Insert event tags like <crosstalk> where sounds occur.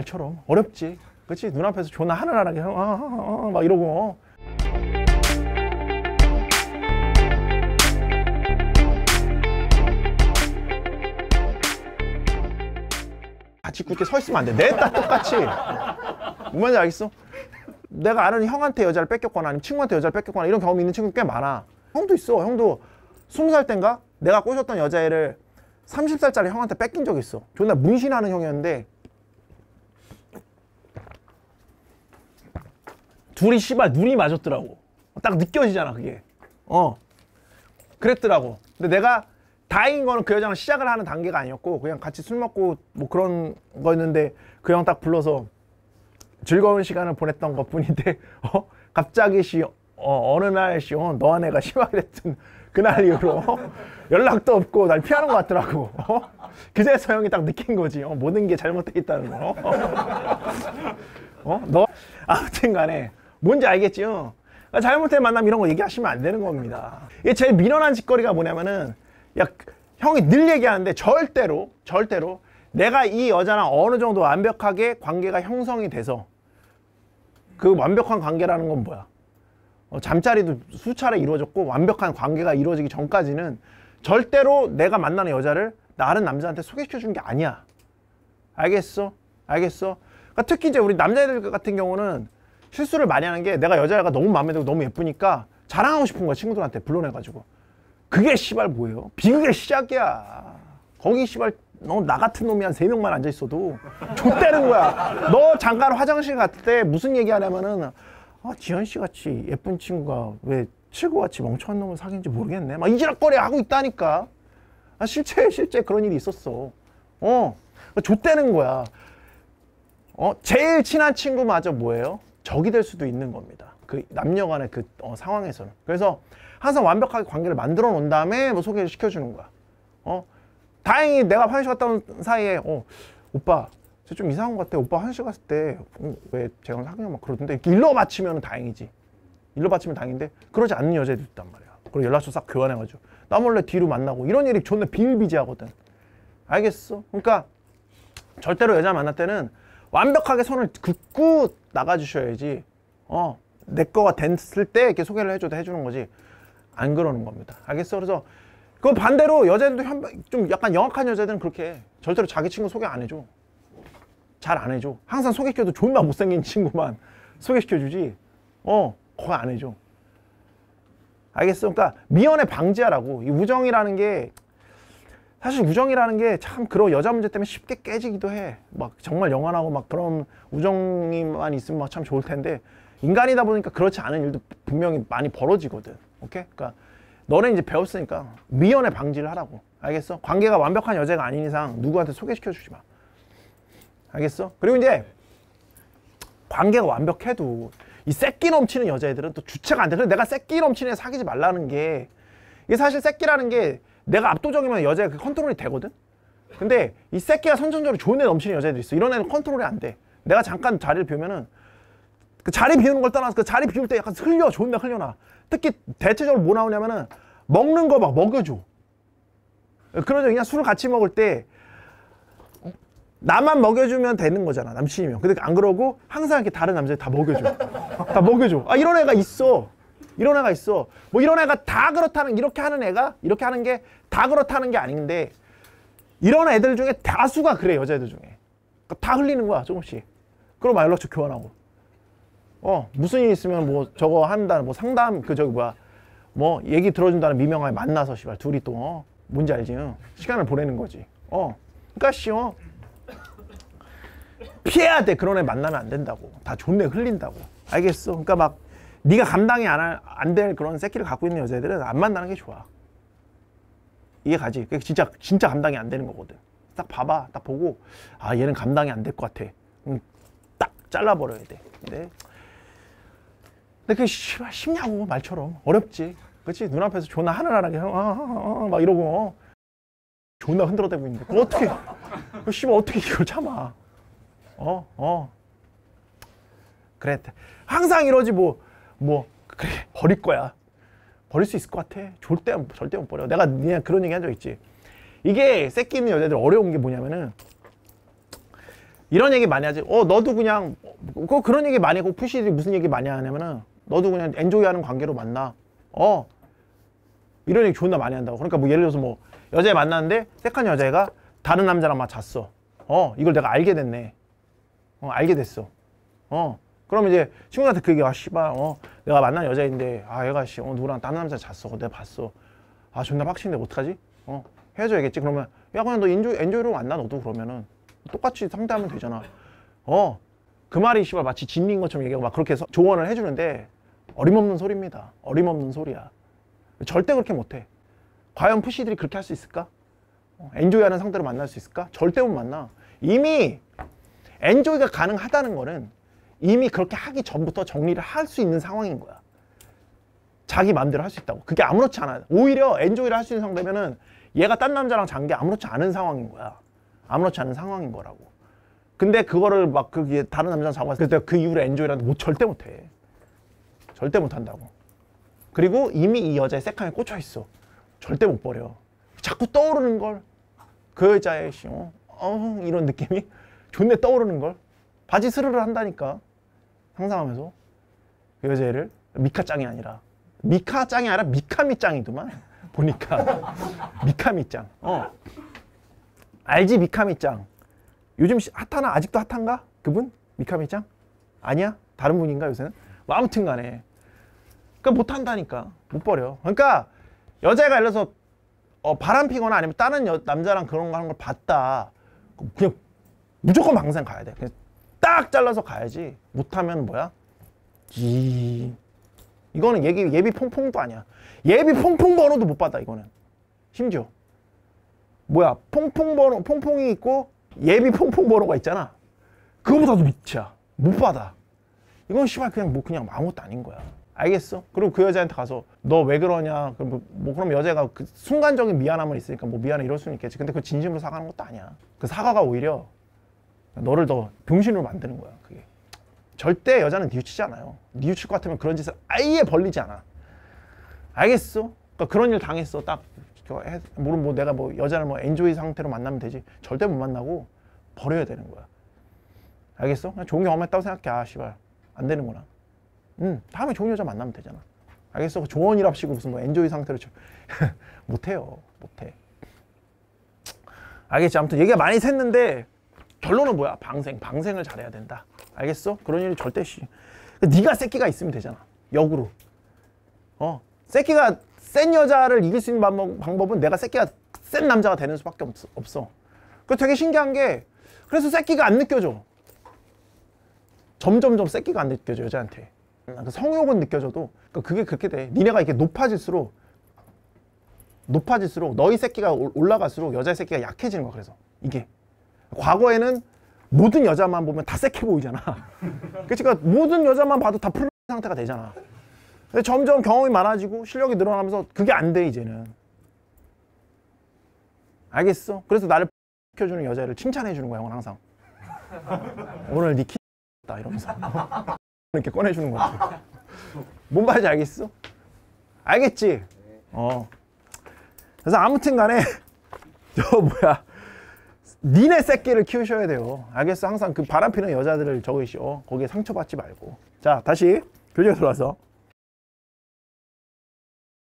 말처럼 어렵지. 그치? 눈앞에서 존나 하늘나라게 어, 어, 어, 어, 막 이러고. 같이 굳게 서 있으면 안돼. 냈다 똑같이. 뭔 말인지 알겠어? 내가 아는 형한테 여자를 뺏겼거나 아니면 친구한테 여자를 뺏겼거나 이런 경험이 있는 친구 꽤 많아. 형도 있어. 형도 스무 살 땐가? 내가 꼬셨던 여자애를 30살짜리 형한테 뺏긴 적이 있어. 존나 문신하는 형이었는데 둘이 씨발 눈이 맞았더라고. 딱 느껴지잖아 그게. 어. 그랬더라고. 근데 내가 다행인 거는 그 여자랑 시작을 하는 단계가 아니었고 그냥 같이 술 먹고 뭐 그런 거였는데 그 형 딱 불러서 즐거운 시간을 보냈던 것 뿐인데 <laughs> 어? 갑자기 씨 어, 어느 날씨 어, 너와 내가 심하게 됐던 그날 이후로 어? 연락도 없고 날 피하는 것 같더라고. 어? 그제서 형이 딱 느낀 거지. 어? 모든 게 잘못돼 있다는 거. 어? 너? 아무튼 간에 뭔지 그러니까 잘못된 만남 이런 거 얘기하시면 안 되는 겁니다 이게 제일 민원한 짓거리가 뭐냐면은 야 형이 늘 얘기하는데 절대로 절대로 내가 이 여자랑 어느 정도 완벽하게 관계가 형성이 돼서 그 완벽한 관계라는 건 뭐야 어, 잠자리도 수차례 이루어졌고 완벽한 관계가 이루어지기 전까지는 절대로 내가 만나는 여자를 다른 남자한테 소개시켜 준 게 아니야 알겠어? 알겠어? 그러니까 특히 이제 우리 남자애들 같은 경우는 실수를 많이 하는 게 내가 여자가 너무 마음에 들고 너무 예쁘니까 자랑하고 싶은 거야 친구들한테 불러내가지고. 그게 씨발 뭐예요? 비극의 시작이야. 거기 씨발 너 나 같은 놈이 한 세 명만 앉아 있어도 좆대는 거야. 너 잠깐 화장실 갔을 때 무슨 얘기 하냐면은 아 지현 씨 같이 예쁜 친구가 왜 칠구같이 멍청한 놈을 사귄지 모르겠네. 막 이지락거리 하고 있다니까. 아 실제 실제 그런 일이 있었어. 어 좆대는 거야. 어 제일 친한 친구마저 뭐예요? 적이 될 수도 있는 겁니다. 그 남녀 간의 그 어, 상황에서는. 그래서 항상 완벽하게 관계를 만들어 놓은 다음에 뭐 소개를 시켜주는 거야. 어? 다행히 내가 화장실 갔다 온 사이에 어, 오빠 저 좀 이상한 것 같아. 오빠 화장실 갔을 때왜 어, 제가 사귀냐 막 그러던데 일러 바치면 다행이지. 일러 바치면 다행인데 그러지 않는 여자애들 있단 말이야. 그리고 연락처 싹 교환해가지고 나 몰래 뒤로 만나고 이런 일이 존나 비일비재하거든. 알겠어? 그러니까 절대로 여자 만날 때는 완벽하게 손을 긋고 나가주셔야지 어, 내 거가 됐을 때 이렇게 소개를 해줘도 해주는 거지. 안 그러는 겁니다. 알겠어? 그래서 그 반대로 여자들도 현, 좀 약간 영악한 여자들은 그렇게 절대로 자기 친구 소개 안 해줘. 잘 안 해줘. 항상 소개시켜도 존나 못생긴 친구만 <laughs> 소개시켜주지. 어 거의 안 해줘. 알겠어? 그러니까 미연에 방지하라고. 이 우정이라는 게 사실 우정이라는 게 참 그런 여자 문제 때문에 쉽게 깨지기도 해. 막 정말 영원하고 막 그런 우정이만 있으면 막 참 좋을 텐데 인간이다 보니까 그렇지 않은 일도 분명히 많이 벌어지거든. 오케이? 그러니까 너네 이제 배웠으니까 미연에 방지를 하라고. 알겠어? 관계가 완벽한 여자가 아닌 이상 누구한테 소개시켜 주지 마. 알겠어? 그리고 이제 관계가 완벽해도 이 새끼 넘치는 여자애들은 또 주체가 안 돼. 그래서 내가 새끼 넘치는 애 사귀지 말라는 게 이게 사실 새끼라는 게 내가 압도적이면 여자가 그 컨트롤이 되거든? 근데 이 새끼가 선천적으로 좋은 애 넘치는 여자애들 있어. 이런 애는 컨트롤이 안 돼. 내가 잠깐 자리를 비우면은 그 자리 비우는 걸 떠나서 그 자리 비울 때 약간 흘려. 좋은 애 흘려놔. 특히 대체적으로 뭐 나오냐면은 먹는 거 막 먹여줘. 그러죠. 그냥 술을 같이 먹을 때 나만 먹여주면 되는 거잖아. 남친이면. 근데 안 그러고 항상 이렇게 다른 남자들 다 먹여줘. 다 먹여줘. 아, 이런 애가 있어. 이런 애가 있어. 뭐 이런 애가 다 그렇다는 이렇게 하는 애가 이렇게 하는 게 다 그렇다는 게 아닌데 이런 애들 중에 다수가 그래 여자애들 중에 그러니까 다 흘리는 거야 조금씩. 그럼 연락처 교환하고. 어 무슨 일 있으면 뭐 저거 한다는 뭐 상담 그 저기 뭐야 뭐 얘기 들어준다는 미명하에 만나서 씨발 둘이 또 어? 뭔지 알지? 어? 시간을 보내는 거지. 어 그러니까 씨어 피해야 돼 그런 애 만나면 안 된다고 다 존내 흘린다고 알겠어? 그러니까 막 네가 감당이 안 될 그런 새끼를 갖고 있는 여자애들은 안 만나는 게 좋아. 이게 가지. 진짜 진짜 감당이 안 되는 거거든. 딱 봐봐. 딱 보고 아 얘는 감당이 안 될 것 같아. 음, 딱 잘라버려야 돼. 근데 근데 그게 쉽냐고 말처럼 어렵지. 그렇지? 눈앞에서 존나 어, 어, 어, 어, 막 이러고 어. 존나 흔들어대고 있는데 그거 어떻게 그 씨발 어떻게 이걸 참아? 어 어. 그래 항상 이러지 뭐 뭐 그래 버릴 거야 버릴 수 있을 것 같아 절대 절대 못 버려 내가 그냥 그런 얘기 한 적 있지 이게 새끼 있는 여자들 어려운 게 뭐냐면은 이런 얘기 많이 하지. 어, 너도 그냥, 그 그런 얘기 많이 하고, 푸시들이 무슨 얘기 많이 하냐면은, 너도 그냥 엔조이 하는 관계로 만나. 어. 이런 얘기 존나 많이 한다고. 그러니까 뭐 예를 들어서 뭐, 여자애 만났는데, 색한 여자애가 다른 남자랑 막 잤어. 어, 이걸 내가 알게 됐네. 어, 알게 됐어. 어. 그럼 이제 친구한테 그 얘기, 아, 씨발, 어, 내가 만난 여자인데, 아, 얘가 씨, 어, 누구랑 다른 남자 잤어. 내가 봤어. 아, 존나 빡치는데 어떡하지? 어, 헤어져야겠지. 그러면, 야, 그냥 너 엔조이, 엔조이로 만나, 너도 그러면은. 똑같이 상대하면 되잖아. 어, 그 말이 씨발 마치 진리인 것처럼 얘기하고 막 그렇게 서- 조언을 해주는데, 어림없는 소리입니다. 어림없는 소리야. 절대 그렇게 못해. 과연 푸시들이 그렇게 할 수 있을까? 어, 엔조이하는 상대로 만날 수 있을까? 절대 못 만나. 이미 엔조이가 가능하다는 거는 이미 그렇게 하기 전부터 정리를 할 수 있는 상황인 거야. 자기 마음대로 할 수 있다고. 그게 아무렇지 않아. 오히려 엔조이를 할 수 있는 상대면은 얘가 딴 남자랑 잔 게 아무렇지 않은 상황인 거야. 아무렇지 않은 상황인 거라고. 근데 그거를 막 그게 다른 남자랑 자고 왔을 때 그 이후로 엔조이라는 못 절대 못 해. 절대 못 한다고. 그리고 이미 이 여자의 세칸에 꽂혀 있어. 절대 못 버려. 자꾸 떠오르는 걸. 그 여자의 씨, 어, 어, 이런 느낌이 존내 떠오르는 걸. 바지 스르르 한다니까. 상상하면서. 그 여자애를 미카 짱이 아니라 미카 짱이 아니라 미카미 짱이더만. 보니까 <laughs> 미카미 짱. 어. 알지 미카미 짱. 요즘 시- 핫하나 아직도 핫한가? 그분? 미카미 짱? 아니야? 다른 분인가 요새는? 뭐 아무튼 간에. 그러니까 못 한다니까. 못 버려. 그러니까 여자가 예를 들어서 어, 바람 피거나 아니면 다른 여- 남자랑 그런 거 하는 걸 봤다. 그냥 무조건 방생 가야 돼. 그냥 딱 잘라서 가야지. 못하면 뭐야? 이 이거는 예비 예비 퐁퐁도 아니야. 예비 퐁퐁 번호도 못 받아 이거는. 심지어 뭐야 퐁퐁 번호 퐁퐁이 있고 예비 퐁퐁 번호가 있잖아. 그거보다도 밑이야. 못 받아. 이건 씨발 그냥 뭐 그냥 아무것도 아닌 거야. 알겠어? 그리고 그 여자한테 가서 너 왜 그러냐? 그럼 뭐, 뭐 그럼 여자가 그 순간적인 미안함은 있으니까 뭐 미안해 이럴 수는 있겠지. 근데 그 진심으로 사과하는 것도 아니야. 그 사과가 오히려 너를 더 병신으로 만드는 거야. 그게. 절대 여자는 뉘우치지 않아요. 뉘우칠 것 같으면 그런 짓을 아예 벌리지 않아. 알겠어? 그러니까 그런 일 당했어. 딱 물론 뭐 내가 뭐 여자를 뭐 엔조이 상태로 만나면 되지. 절대 못 만나고 버려야 되는 거야. 알겠어? 그냥 좋은 경험했다고 생각해. 아 씨발 안 되는구나. 응. 다음에 좋은 여자 만나면 되잖아. 알겠어? 그 조언이랍시고 무슨 뭐 엔조이 상태로 저- <laughs> 못해요. 못해. 알겠지? 아무튼 얘기가 많이 샜는데 결론은 뭐야? 방생. 방생을 잘해야 된다. 알겠어? 그런 일이 절대 씨. 네가 새끼가 있으면 되잖아. 역으로. 어. 새끼가 센 여자를 이길 수 있는 방법- 방법은 내가 새끼가 센 남자가 되는 수밖에 없, 없어. 그 되게 신기한 게 그래서 새끼가 안 느껴져. 점점점 새끼가 안 느껴져 여자한테. 그 성욕은 느껴져도 그게 그렇게 돼. 니네가 이렇게 높아질수록 높아질수록 너희 새끼가 올- 올라갈수록 여자의 새끼가 약해지는 거야. 그래서 이게 과거에는 모든 여자만 보면 다 새끼 보이잖아. <laughs> 그러니까 모든 여자만 봐도 다풀 상태가 되잖아. 근데 점점 경험이 많아지고 실력이 늘어나면서 그게 안 돼 이제는. 알겠어? 그래서 나를 <laughs> 시켜주는 여자를 칭찬해 주는 거야, 형은 항상. <laughs> 오늘 니 키 다 이러면서 이렇게 꺼내 주는 거지. 뭔 말인지 알겠어? 알겠지? 어. 그래서 아무튼 간에 저 뭐야 니네 새끼를 키우셔야 돼요. 알겠어? 항상 그 바람 피는 여자들을 어 거기에 상처받지 말고. 자 다시 교재에 들어와서